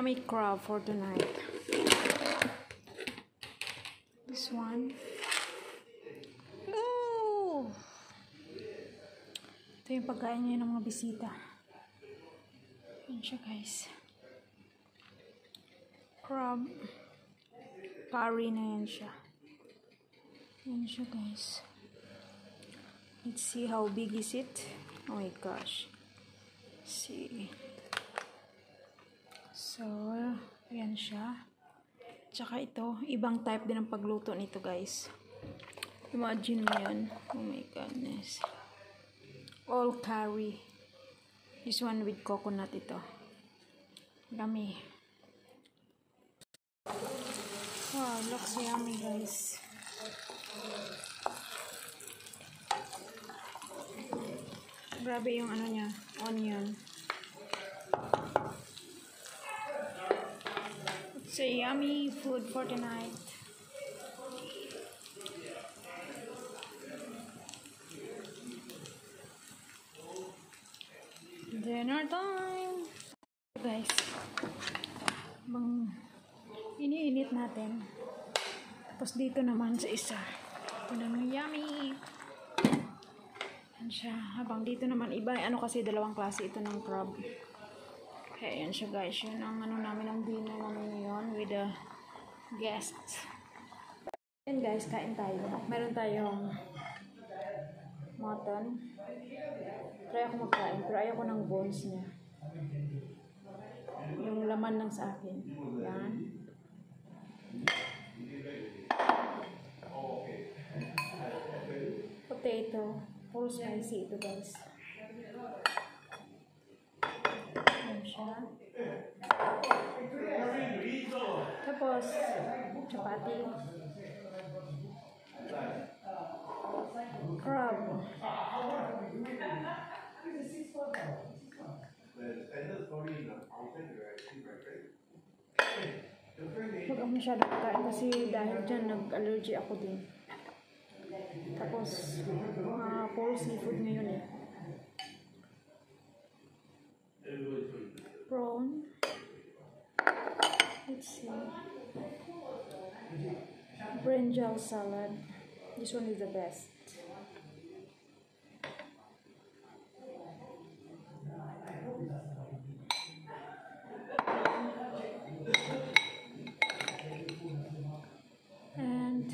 yummy crab for tonight. This one. Ooh! Ito yung pagkain niya ng mga bisita. Yan siya guys. Crab. Curry na yan siya. Yan siya guys. Let's see how big is it. Oh my gosh. see. So, yan siya. Tsaka ito, ibang type din ng pagluto nito guys. Imagine mo yan. Oh my goodness. All curry. This one with coconut ito. Yummy. Wow, looks yummy guys. Grabe yung ano niya, onion. A yummy food for tonight. Dinner time! Guys, bang iniinit natin. Tapos dito naman sa isa. Ito naman yummy! Yan siya. Habang dito naman iba, ano kasi dalawang klase ito ng crab. Kaya yan siya guys. Yun ang ano namin ang dinner namin ngayon with the guests. Yan guys, kain tayo. Meron tayong mutton. Try ako magkain, pero ayaw ko ng bones niya. Yung laman lang sa akin. Yan. Potato. Puro spicy ito guys. Yan siya. Tapos, chapati. Crab. Huwag ako masyado kakain kasi dahil dyan nag-allergy ako din. Tapos, mga puro seafood ngayon eh. Brinjal salad. This one is the best. And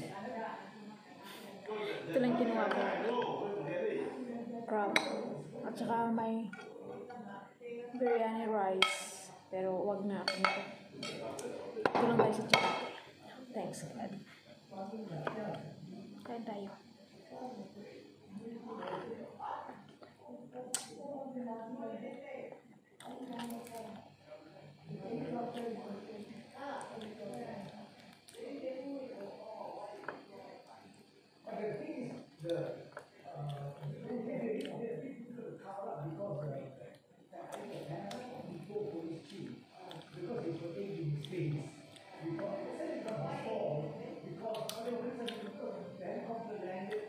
ito lang kinuha ko. Crab. At saka may biryani rice. Pero wag na ako. Ito lang tayo sa chapati. Thanks, God. Kain tayo.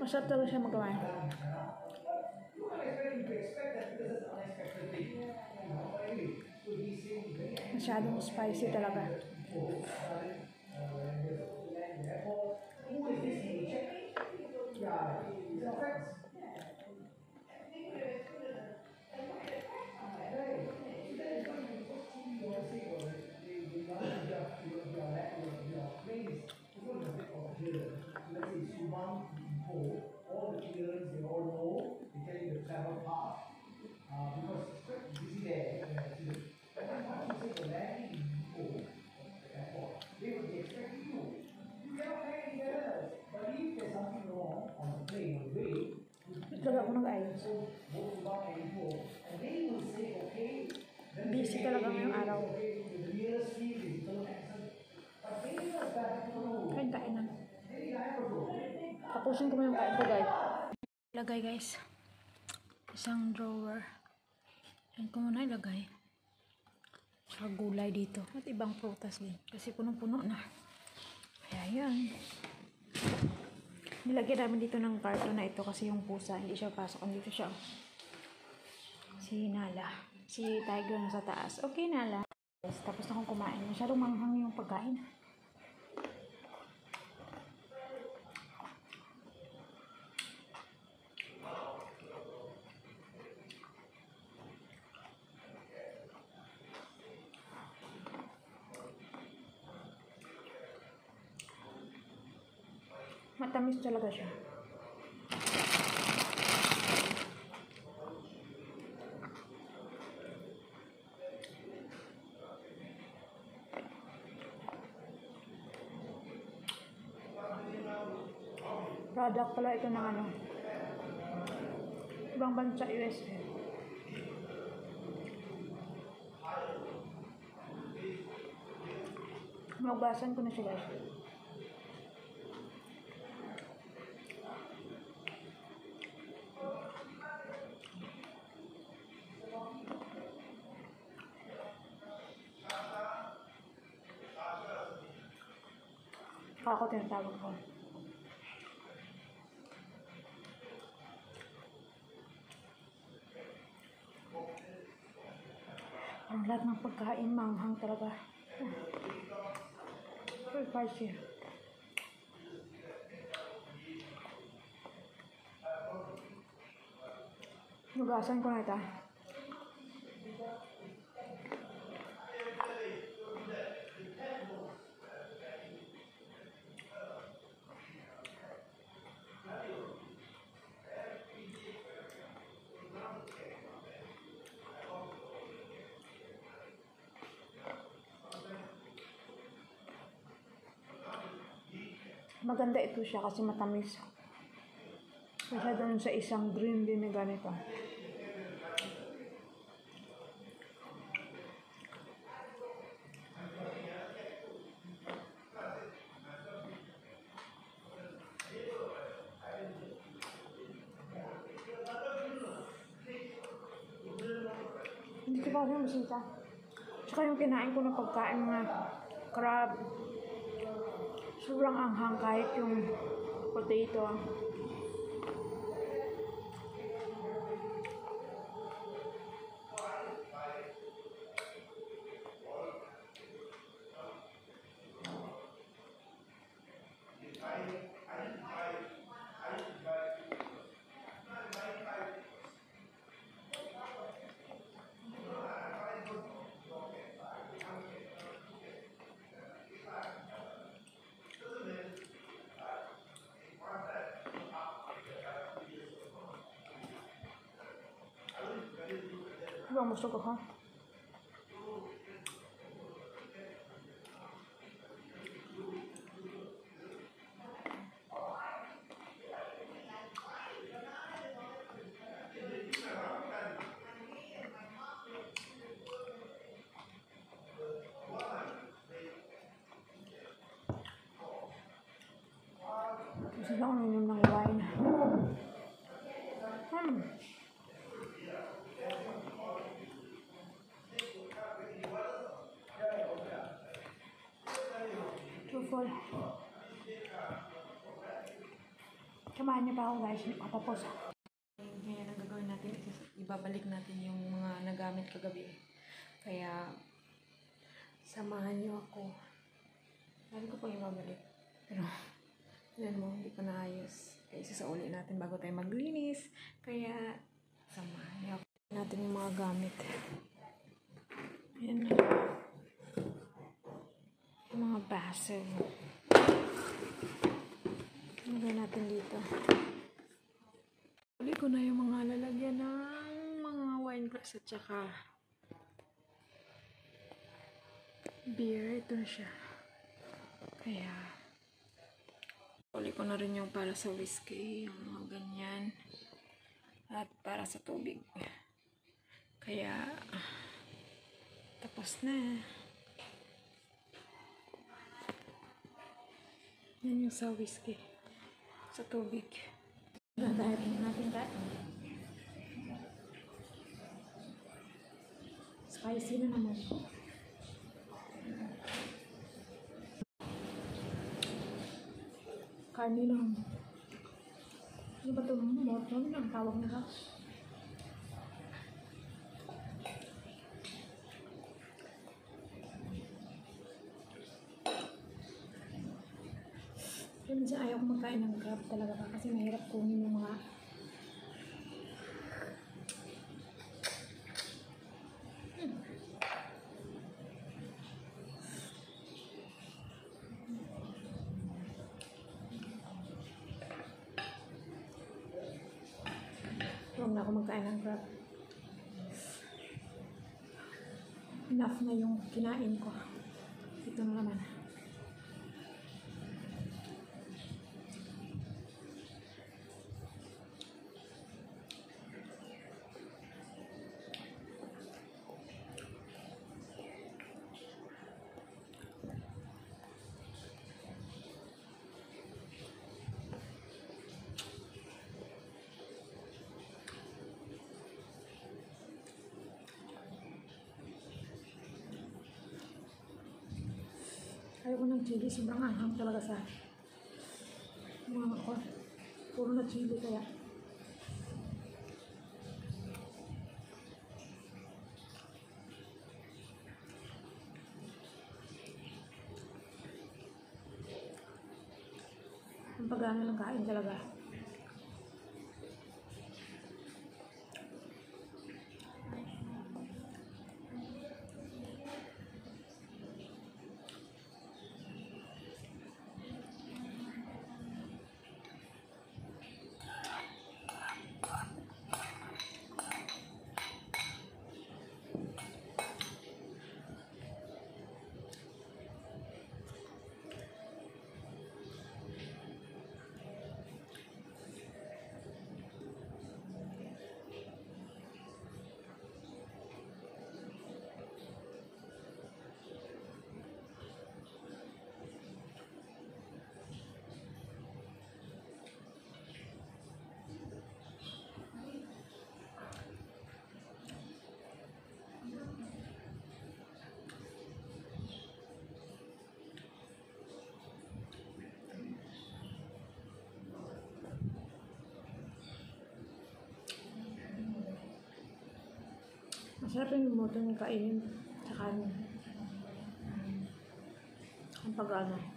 Masarap talaga siya magawa. Masyadong spicy talaga. Tapusin ko mo yung kain ko guys. Lagay guys. Isang drawer. Yan ko muna ilagay. Saka gulay dito. At ibang prutas din. Kasi punong-puno na. Kaya yan. Nilagyan namin dito ng carton na ito kasi yung pusa hindi siya pasok. Andito siya. Si Nala. Si Tiger na sa taas. Okay, Nala. Tapos na akong kumain. Masyadong manghang yung pagkain. Matamis talaga siya. Product pala ito ng ano. Ibang bansa US. Magbasan ko na siya guys. Ako tinatawag ko. Ang lahat ng pagkain, manghang talaga. Very spicy. Nugasan ko na ito. Maganda ito siya kasi matamis. Kaya doon sa isang green din na ganito. Hindi ko pa kasi masita. Tsaka yung kinain ko na pagkain mga crab, sobrang anghang kahit yung potato. Ibang gusto ko ha. Gusto ko uminom ng wine. Hmm. Truffle. Samahan niyo pa ako guys. Patapos. Ngayon ang gagawin natin is ibabalik natin yung mga nagamit kagabi. Kaya samahan niyo ako. Sabi ko pang ibabalik. Pero yan mo, hindi ko naayos. Kaya isasauli natin bago tayo maglinis. Kaya samahan niyo ako. natin yung mga gamit. Ayan na. Mga baso. Lagay natin dito. Uli ko na yung mga lalagyan ng mga wine glass at saka beer. Ito na siya. Kaya uli ko na rin yung para sa whiskey, yung mga ganyan. At para sa tubig. Kaya tapos na. Yan yung sa whiskey. Sa tubig. Gagawin natin ka. Spicy na naman. Karni lang. Ano ba ito? Morto? Ano ang tawag nila? Minsan ayaw ko magkain ng crab talaga pa kasi mahirap kunin yung mga Huwag na ako magkain ng crab. Enough na yung kinain ko. Ito na naman. Ayaw ko ng chili. Sobrang anghang talaga sa mga ko. Puro na chili kaya. Ang pagana ng kain talaga. Masarap yung yung kainin sa kanin. Ang pag-ano.